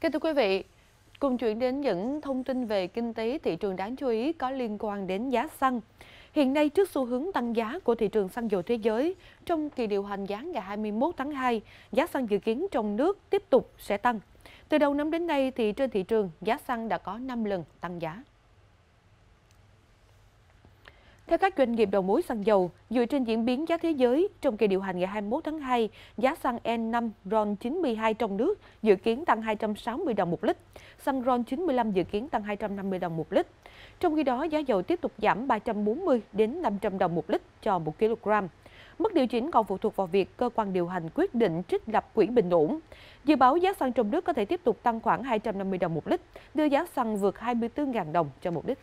Kính thưa quý vị, cùng chuyển đến những thông tin về kinh tế thị trường đáng chú ý có liên quan đến giá xăng. Hiện nay trước xu hướng tăng giá của thị trường xăng dầu thế giới, trong kỳ điều hành giá ngày 21 tháng 2, giá xăng dự kiến trong nước tiếp tục sẽ tăng. Từ đầu năm đến nay thì trên thị trường giá xăng đã có 5 lần tăng giá. Theo các doanh nghiệp đầu mối xăng dầu, dựa trên diễn biến giá thế giới, trong kỳ điều hành ngày 21 tháng 2, giá xăng E5 RON 92 trong nước dự kiến tăng 260 đồng một lít, xăng RON 95 dự kiến tăng 250 đồng một lít. Trong khi đó, giá dầu tiếp tục giảm 340 đến 500 đồng một lít cho 1 kg. Mức điều chỉnh còn phụ thuộc vào việc cơ quan điều hành quyết định trích lập quỹ bình ổn. Dự báo giá xăng trong nước có thể tiếp tục tăng khoảng 250 đồng một lít, đưa giá xăng vượt 24.000 đồng cho một lít.